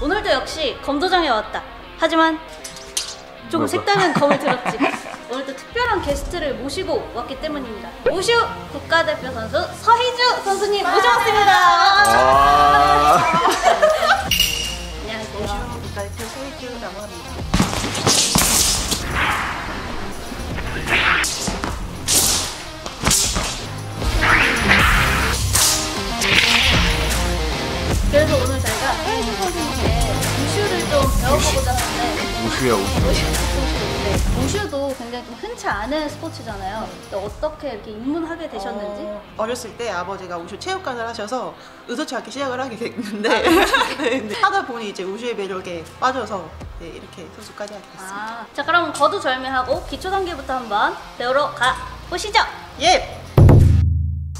오늘도 역시 검도장에 왔다. 하지만 조금 색다른 검을 들었지. 오늘도 특별한 게스트를 모시고 왔기 때문입니다. 우슈 국가대표 선수 서희주 선수님 모셔왔습니다. 아, 안녕하세요. 국가대표 서희주라고 합니다. 우슈야 우슈. 우슈, 네, 우슈도 굉장히 좀 흔치 않은 스포츠잖아요. 근데 어떻게 이렇게 입문하게 되셨는지? 어, 어렸을 때 아버지가 우슈 체육관을 하셔서 의도치 않게 시작을 하게 됐는데 네, 네. 하다 보니 이제 우슈의 매력에 빠져서 네, 이렇게 선수까지 하게 됐습니다. 아, 자 그럼 거두절미하고 기초 단계부터 한번 배우러 가 보시죠. 예!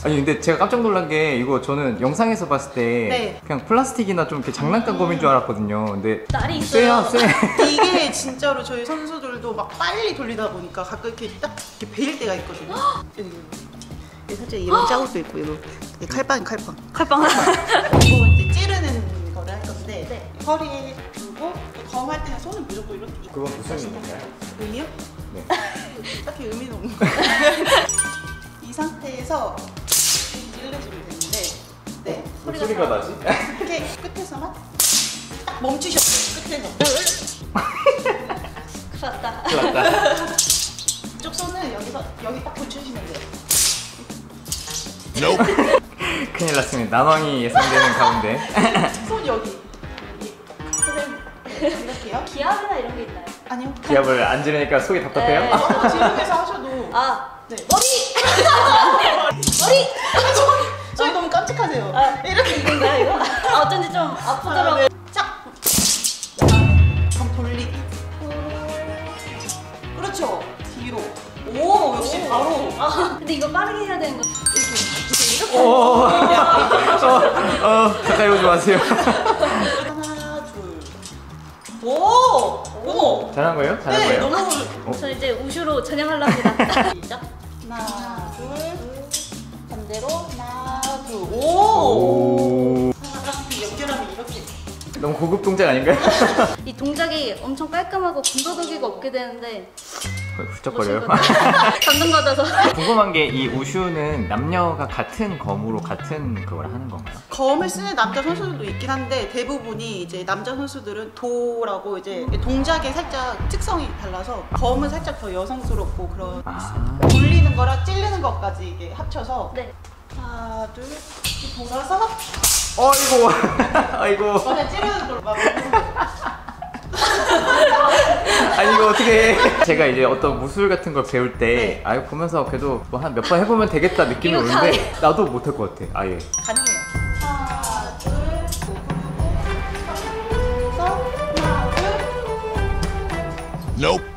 아니 근데 제가 깜짝 놀란 게 이거 저는 영상에서 봤을 때 네. 그냥 플라스틱이나 좀 이렇게 장난감 검인 줄 알았거든요. 근데 날이 쎄야 있어요. 쎄. 이게 진짜로 저희 선수들도 막 빨리 돌리다 보니까 가끔 이렇게 딱 이렇게 베일 때가 있거든요. 여기, 여기 살짝 이런 자국도 있고 이거 칼빵 칼빵. 칼빵. 이거 이제 찌르는 거를 할 건데 네. 허리에 두고 검할 때는 손은 무조건 이렇게 그건 무슨 의미인가요? 의미요? 네. 딱히 의미는 없는 거예요. 이 상태에서 찔러주면 되는데 네. 무슨 소리가 나지? 이렇게 끝에서만 딱 멈추셨어요. 끝에서. 큰일 났다. 큰일 났다. 이쪽 손은 여기서 여기 딱 붙여주시면 돼요. 큰일 났습니다. 난왕이 예상되는 가운데. 손 여기. 선생님 이렇게요? 기압이나 이런 게 있나요? 아니요. 기압을 안 지르니까 속이 답답해요? 네. 아, 지금에서 하셔도 아 네. 머리. 머리. 저희 너무 깜찍하세요. 아, 이렇게 이건가요 이거? 아, 어쩐지 좀 아프더라고. 네. 짝. 그럼 돌리기. 그렇죠. 뒤로. 오 역시 오. 바로. 아 근데 이거 빠르게 해야 되는 거. 오, 어, 어, 가까이 오지 마세요. 잘한 거예요? 잘한 네 거예요? 너무. 저 이제 우슈로 전향하려 합니다. 시작. 하나 둘. 반대로 하나 둘. 오. 오. 너무 고급 동작 아닌가요? 이 동작이 엄청 깔끔하고 군더더기가 없게 되는데 훌쩍거려요. 감동받아서. 궁금한 게 이 우슈는 남녀가 같은 검으로 같은 그걸 하는 건가요? 검을 쓰는 남자 선수들도 있긴 한데 대부분이 이제 남자 선수들은 도라고 이제 동작에 살짝 특성이 달라서 검은 살짝 더 여성스럽고 그런 아, 돌리는 거랑 찌르는 것까지 이게 합쳐서 네. 하나 둘 이렇게 돌아서 어이구. 맞아 찌르는 막 아니 이거 어떻게 해? 제가 이제 어떤 무술 같은 걸 배울 때 네. 아유 보면서 그래도 뭐 한 몇 번 해보면 되겠다 느낌이 오는데 나도 못할 것 같아 아예 가능해요. 하나 둘 그래서 하나 둘 Nope.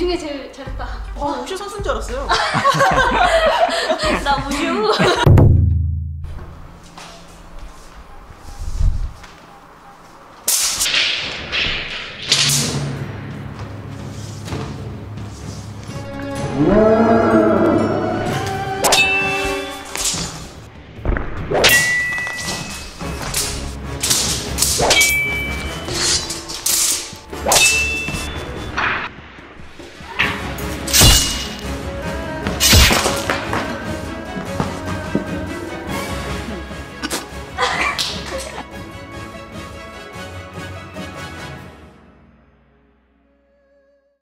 중에 제일 잘했다. 와 우슈 선수인 줄 알았어요. 나 우슈.